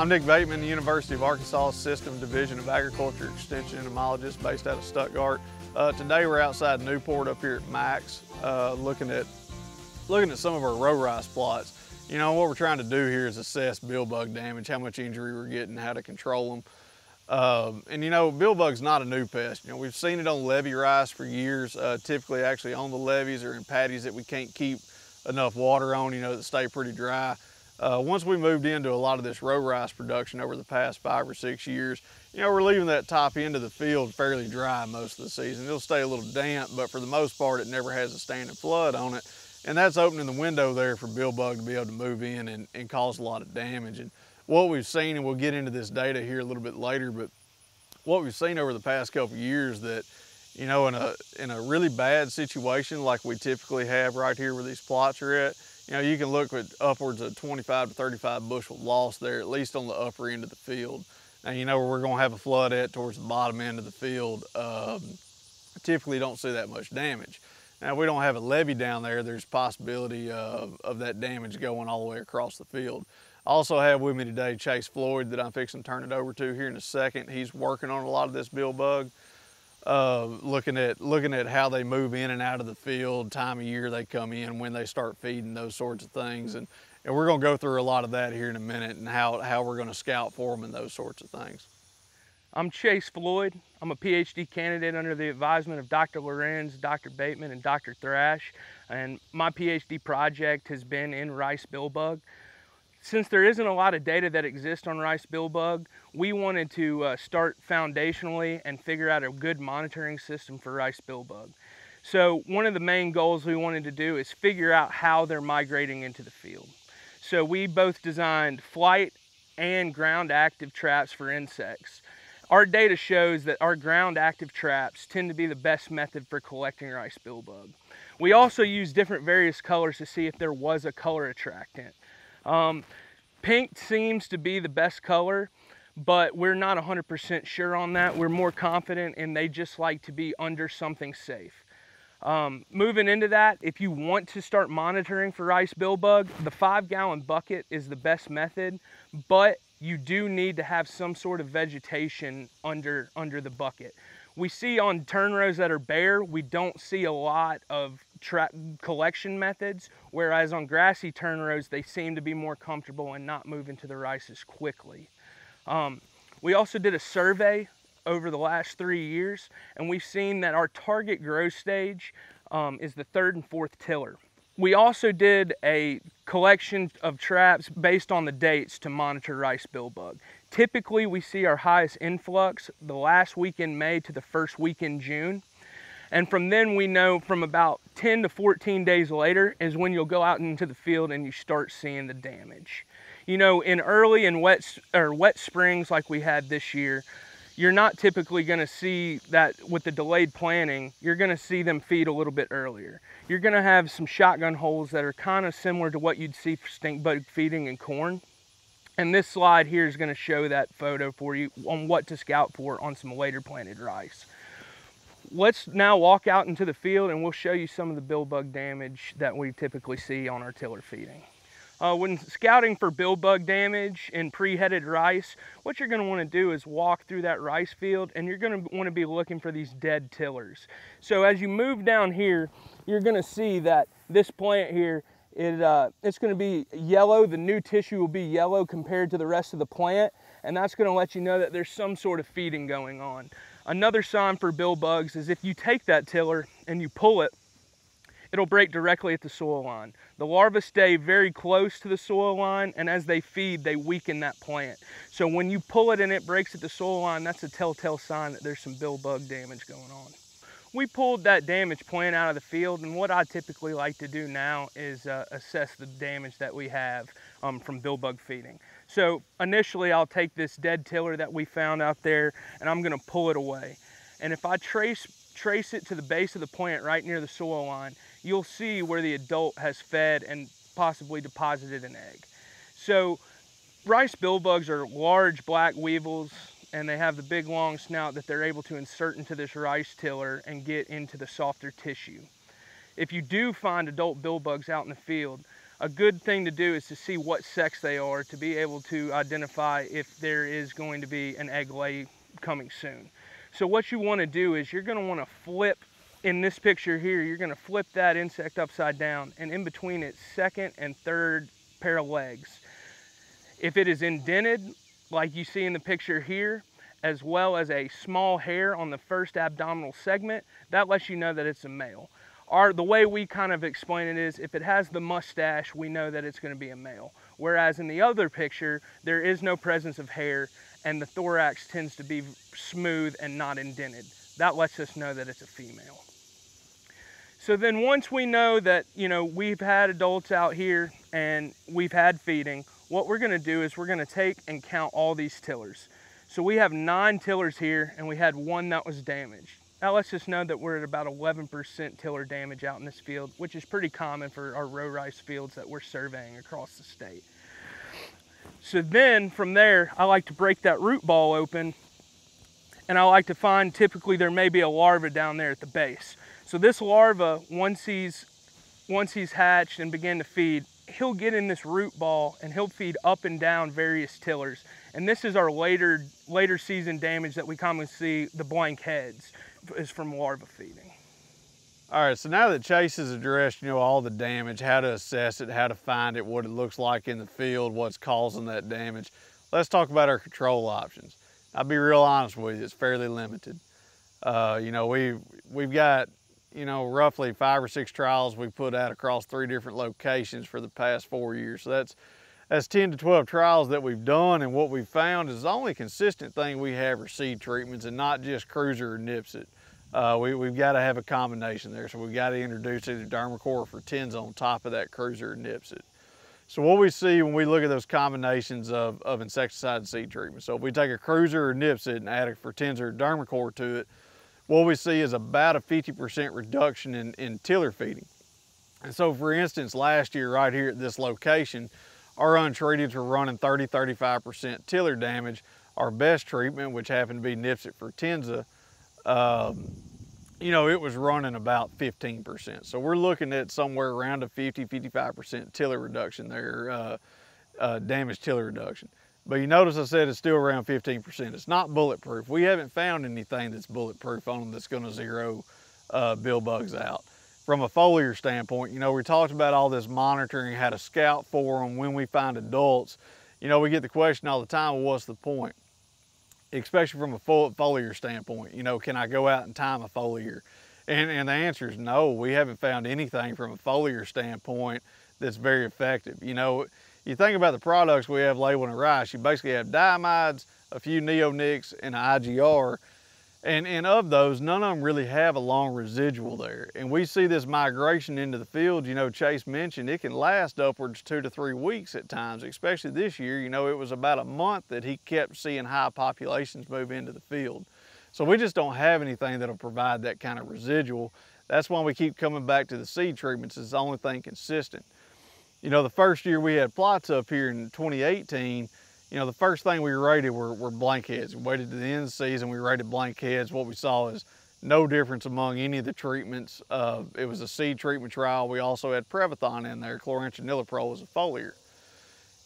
I'm Nick Bateman, the University of Arkansas System Division of Agriculture Extension entomologist based out of Stuttgart. Uh, today we're outside Newport up here at Max uh, looking at looking at some of our row rice plots. You know, what we're trying to do here is assess bill bug damage, how much injury we're getting, how to control them. Um, and you know, bill bug's not a new pest. You know, we've seen it on levee rice for years, uh, typically actually on the levees or in paddies that we can't keep enough water on, you know, that stay pretty dry. Uh, once we moved into a lot of this row rice production over the past five or six years, you know, we're leaving that top end of the field fairly dry most of the season. It'll stay a little damp, but for the most part, it never has a standing flood on it. And that's opening the window there for bug to be able to move in and, and cause a lot of damage. And what we've seen, and we'll get into this data here a little bit later, but what we've seen over the past couple years that, you know, in a, in a really bad situation like we typically have right here where these plots are at, you know, you can look at upwards of 25 to 35 bushel loss there, at least on the upper end of the field. Now, you know where we're gonna have a flood at towards the bottom end of the field. Um, typically don't see that much damage. Now, we don't have a levee down there, there's possibility of, of that damage going all the way across the field. I also have with me today Chase Floyd that I'm fixing to turn it over to here in a second. He's working on a lot of this bill bug, uh, looking at looking at how they move in and out of the field, time of year they come in, when they start feeding, those sorts of things. And, and we're gonna go through a lot of that here in a minute and how, how we're gonna scout for them and those sorts of things. I'm Chase Floyd. I'm a PhD candidate under the advisement of Dr. Lorenz, Dr. Bateman, and Dr. Thrash. And my PhD project has been in rice billbug. Since there isn't a lot of data that exists on rice billbug, we wanted to uh, start foundationally and figure out a good monitoring system for rice billbug. So one of the main goals we wanted to do is figure out how they're migrating into the field. So we both designed flight and ground active traps for insects. Our data shows that our ground active traps tend to be the best method for collecting rice billbug. We also use different various colors to see if there was a color attractant. Um, pink seems to be the best color, but we're not 100% sure on that. We're more confident and they just like to be under something safe. Um, moving into that, if you want to start monitoring for rice billbug, the five gallon bucket is the best method, but you do need to have some sort of vegetation under, under the bucket. We see on turn rows that are bare, we don't see a lot of collection methods, whereas on grassy turn rows, they seem to be more comfortable and not moving to the rice as quickly. Um, we also did a survey over the last three years, and we've seen that our target growth stage um, is the third and fourth tiller. We also did a collection of traps based on the dates to monitor rice billbug. Typically, we see our highest influx the last week in May to the first week in June. And from then we know from about 10 to 14 days later is when you'll go out into the field and you start seeing the damage. You know, in early and wet or wet springs like we had this year, you're not typically going to see that with the delayed planting, you're going to see them feed a little bit earlier. You're going to have some shotgun holes that are kind of similar to what you'd see for stink bug feeding in corn. And this slide here is going to show that photo for you on what to scout for on some later planted rice let's now walk out into the field and we'll show you some of the bill bug damage that we typically see on our tiller feeding. Uh, when scouting for bill bug damage in pre-headed rice, what you're going to want to do is walk through that rice field and you're going to want to be looking for these dead tillers. So as you move down here, you're going to see that this plant here, it, uh, it's going to be yellow. The new tissue will be yellow compared to the rest of the plant and that's going to let you know that there's some sort of feeding going on. Another sign for bill bugs is if you take that tiller and you pull it, it'll break directly at the soil line. The larvae stay very close to the soil line and as they feed, they weaken that plant. So when you pull it and it breaks at the soil line, that's a telltale sign that there's some bill bug damage going on. We pulled that damaged plant out of the field and what I typically like to do now is uh, assess the damage that we have um, from bill bug feeding. So initially I'll take this dead tiller that we found out there and I'm gonna pull it away. And if I trace, trace it to the base of the plant right near the soil line, you'll see where the adult has fed and possibly deposited an egg. So rice billbugs are large black weevils and they have the big long snout that they're able to insert into this rice tiller and get into the softer tissue. If you do find adult billbugs out in the field, a good thing to do is to see what sex they are to be able to identify if there is going to be an egg lay coming soon. So what you want to do is you're going to want to flip in this picture here, you're going to flip that insect upside down and in between its second and third pair of legs. If it is indented, like you see in the picture here, as well as a small hair on the first abdominal segment, that lets you know that it's a male. Our, the way we kind of explain it is if it has the mustache, we know that it's going to be a male. Whereas in the other picture, there is no presence of hair and the thorax tends to be smooth and not indented. That lets us know that it's a female. So then once we know that, you know, we've had adults out here and we've had feeding, what we're gonna do is we're gonna take and count all these tillers. So we have nine tillers here and we had one that was damaged. That lets us know that we're at about 11% tiller damage out in this field, which is pretty common for our row rice fields that we're surveying across the state. So then from there, I like to break that root ball open and I like to find typically there may be a larva down there at the base. So this larva, once he's, once he's hatched and begin to feed, he'll get in this root ball and he'll feed up and down various tillers. And this is our later, later season damage that we commonly see, the blank heads, is from larva feeding. All right, so now that Chase has addressed, you know, all the damage, how to assess it, how to find it, what it looks like in the field, what's causing that damage, let's talk about our control options. I'll be real honest with you, it's fairly limited. Uh, you know, we, we've got you know, roughly five or six trials we put out across three different locations for the past four years. So that's that's 10 to 12 trials that we've done and what we've found is the only consistent thing we have are seed treatments and not just Cruiser or Nipsit. Uh, we, have got to have a combination there. So we've got to introduce either Dermacor Fortenza on top of that Cruiser or Nipsit. So what we see when we look at those combinations of, of insecticide and seed treatment. So if we take a Cruiser or Nipsit and add a Fortenza or Dermacor to it, what we see is about a 50% reduction in, in tiller feeding. And so for instance, last year right here at this location, our untreated were running 30, 35% tiller damage. Our best treatment, which happened to be Nipsit Fortenza, um, you know, it was running about 15%. So we're looking at somewhere around a 50, 55% tiller reduction there, uh, uh, damage tiller reduction. But you notice I said it's still around 15%. It's not bulletproof. We haven't found anything that's bulletproof on them that's gonna zero uh, bill bugs out. From a foliar standpoint, you know, we talked about all this monitoring, how to scout for them when we find adults. You know, we get the question all the time, well, what's the point? Especially from a foliar standpoint, you know, can I go out and time a foliar? And, and the answer is no, we haven't found anything from a foliar standpoint that's very effective. You know, you think about the products we have labeled in rice, you basically have diamides, a few neonics, and an IGR. And, and of those, none of them really have a long residual there. And we see this migration into the field, you know, Chase mentioned, it can last upwards two to three weeks at times, especially this year. You know, it was about a month that he kept seeing high populations move into the field. So we just don't have anything that'll provide that kind of residual. That's why we keep coming back to the seed treatments. It's the only thing consistent you know, the first year we had plots up here in 2018, you know, the first thing we rated were, were blank heads. We waited to the end of the season, we rated blank heads. What we saw is no difference among any of the treatments. Uh, it was a seed treatment trial. We also had Prevathon in there. Chlorantraniliprole was a foliar.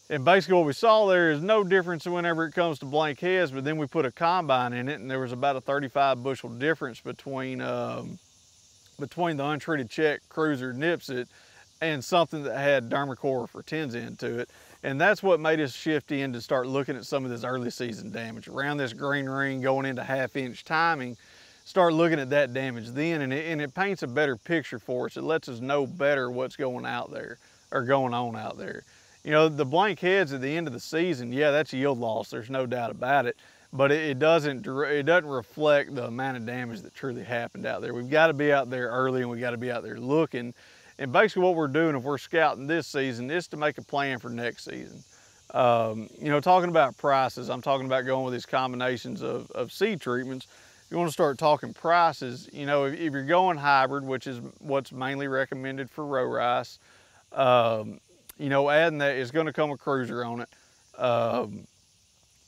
And basically what we saw there is no difference whenever it comes to blank heads, but then we put a combine in it and there was about a 35 bushel difference between um, between the untreated check Cruiser Nipsit and something that had Dermacor Fortenza into it. And that's what made us shift in to start looking at some of this early season damage. Around this green ring going into half inch timing, start looking at that damage then and it, and it paints a better picture for us. It lets us know better what's going out there or going on out there. You know, the blank heads at the end of the season, yeah, that's yield loss. There's no doubt about it. But it, it doesn't it doesn't reflect the amount of damage that truly happened out there. We've got to be out there early and we've got to be out there looking and basically what we're doing if we're scouting this season is to make a plan for next season. Um, you know, talking about prices, I'm talking about going with these combinations of, of seed treatments. You want to start talking prices, you know, if, if, you're going hybrid, which is what's mainly recommended for row rice, um, you know, adding that is going to come a cruiser on it. Um,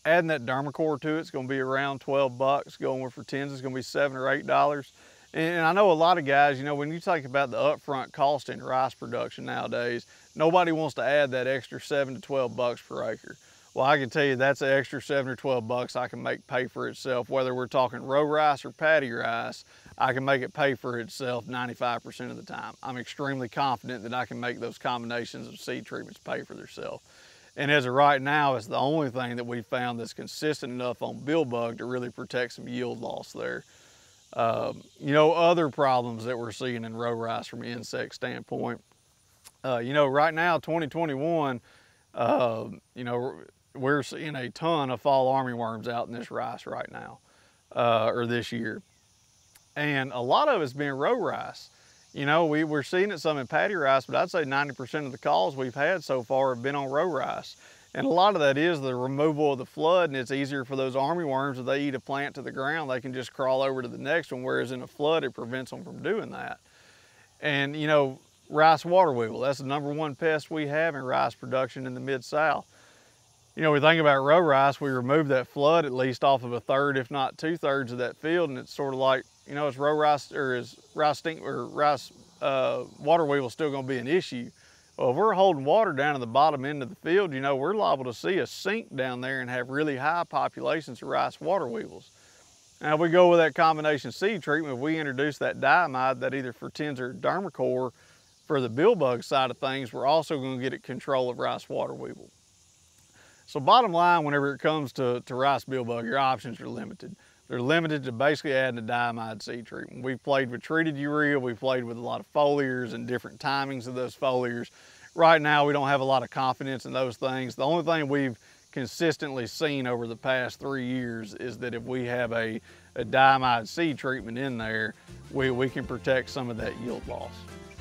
adding that Dermacor to it is going to be around 12 bucks. Going with tens, is going to be seven or eight dollars And I know a lot of guys, you know, when you talk about the upfront cost in rice production nowadays, nobody wants to add that extra seven to 12 bucks per acre. Well, I can tell you that's an extra seven or 12 bucks I can make pay for itself, whether we're talking row rice or paddy rice, I can make it pay for itself 95% of the time. I'm extremely confident that I can make those combinations of seed treatments pay for themselves. And as of right now, it's the only thing that we've found that's consistent enough on bill bug to really protect some yield loss there. Um, you know, other problems that we're seeing in row rice from an insect standpoint. Uh, you know, right now, 2021, uh, you know, we're seeing a ton of fall armyworms out in this rice right now, uh, or this year. And a lot of it's been row rice. You know, we, we're seeing it some in paddy rice, but I'd say 90% of the calls we've had so far have been on row rice. And a lot of that is the removal of the flood, and it's easier for those armyworms if they eat a plant to the ground, they can just crawl over to the next one, whereas in a flood, it prevents them from doing that. And you know, rice water weevil, that's the number one pest we have in rice production in the Mid-South. You know, we think about row rice, we remove that flood at least off of a third, if not two thirds of that field, and it's sort of like, you know, is row rice, or is rice stink, or rice uh, water weevil still gonna be an issue? Well, if we're holding water down in the bottom end of the field, you know, we're liable to see a sink down there and have really high populations of rice water weevils. Now, if we go with that combination seed treatment, if we introduce that diamide, that either Fortenza or Dermacor for the bill bug side of things, we're also gonna get at control of rice water weevil. So bottom line, whenever it comes to, to rice bill bug, your options are limited. They're limited to basically adding a diamide seed treatment. We've played with treated urea, we've played with a lot of foliars and different timings of those foliars. Right now, we don't have a lot of confidence in those things. The only thing we've consistently seen over the past three years is that if we have a, a diamide seed treatment in there, we, we can protect some of that yield loss.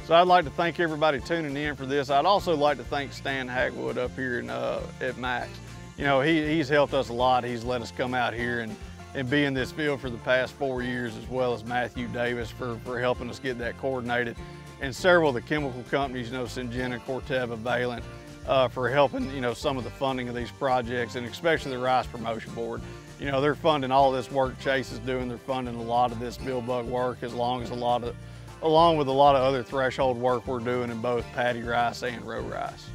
So I'd like to thank everybody tuning in for this. I'd also like to thank Stan Hackwood up here in, uh, at Max. You know, he, he's helped us a lot. He's let us come out here and and be in this field for the past four years, as well as Matthew Davis for, for helping us get that coordinated. And several of the chemical companies, you know, Syngenta, Corteva, Valent, uh, for helping, you know, some of the funding of these projects, and especially the Rice Promotion Board. You know, they're funding all this work Chase is doing. They're funding a lot of this bill bug work, as long as a lot of, along with a lot of other threshold work we're doing in both paddy rice and row rice.